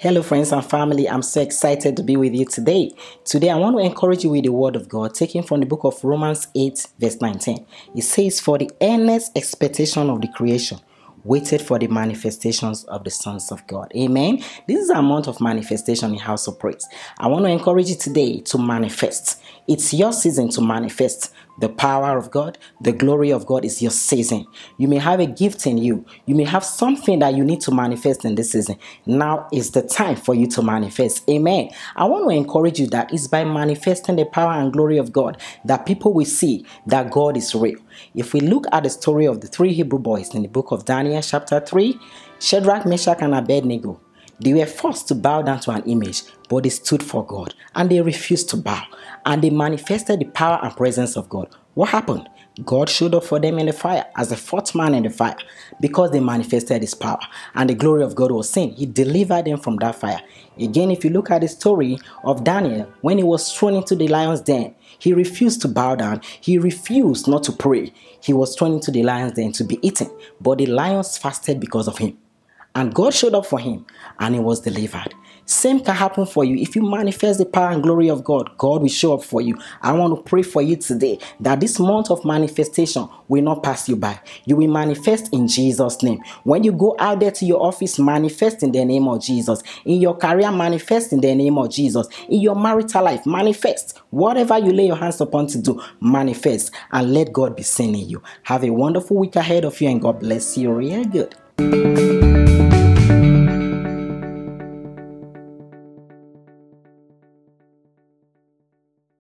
Hello, friends and family. I'm so excited to be with you today. Today, I want to encourage you with the word of God taken from the book of Romans 8, verse 19. It says, For the earnest expectation of the creation waited for the manifestations of the sons of God. Amen. This is a month of manifestation in House of Praise. I want to encourage you today to manifest. It's your season to manifest. The power of God, the glory of God is your season. You may have a gift in you. You may have something that you need to manifest in this season. Now is the time for you to manifest. Amen. I want to encourage you that it's by manifesting the power and glory of God that people will see that God is real. If we look at the story of the three Hebrew boys in the book of Daniel, chapter 3, Shadrach, Meshach, and Abednego, they were forced to bow down to an image, but they stood for God and they refused to bow and they manifested the power and presence of God. What happened? God showed up for them in the fire as the fourth man in the fire because they manifested his power and the glory of God was seen. He delivered them from that fire. Again, if you look at the story of Daniel, when he was thrown into the lion's den, he refused to bow down. He refused not to pray. He was thrown into the lion's den to be eaten, but the lions fasted because of him. And God showed up for him and he was delivered. Same can happen for you. If you manifest the power and glory of God, God will show up for you. I want to pray for you today that this month of manifestation will not pass you by. You will manifest in Jesus' name. When you go out there to your office, manifest in the name of Jesus. In your career, manifest in the name of Jesus. In your marital life, manifest. Whatever you lay your hands upon to do, manifest and let God be seen in you. Have a wonderful week ahead of you and God bless you real good.